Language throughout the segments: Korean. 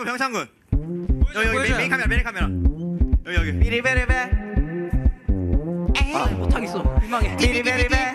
형상군 형상군. 여기 여기 여기 메인 카메라 메인 카메라. 여기 여기. 비리베리베 에이 못하겠어. 민망해. 비리베리베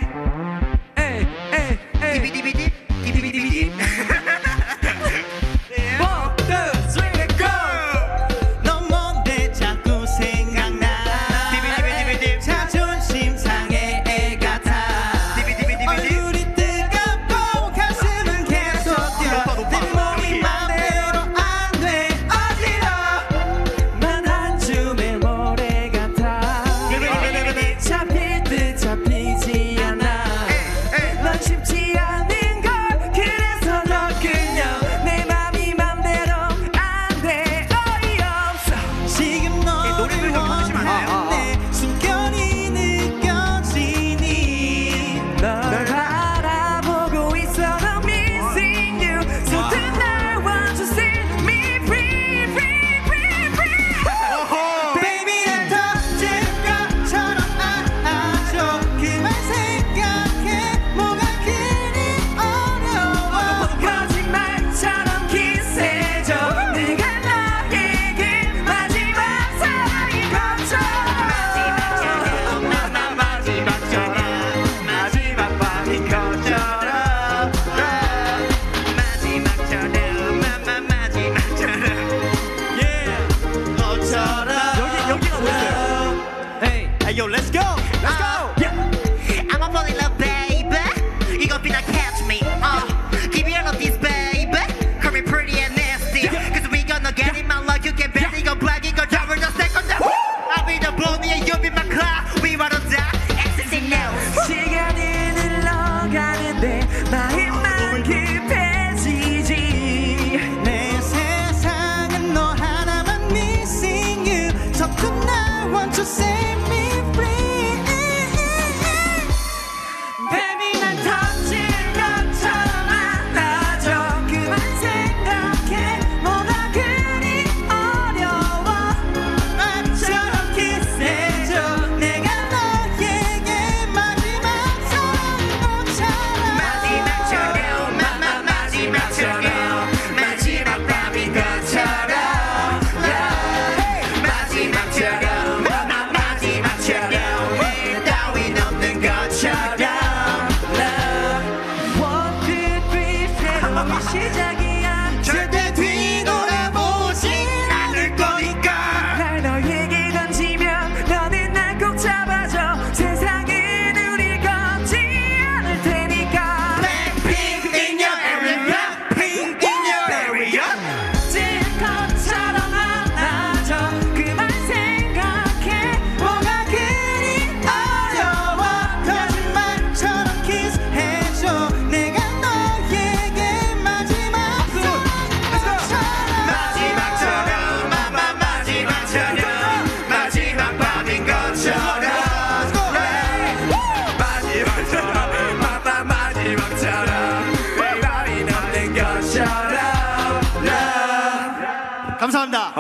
감사합니다.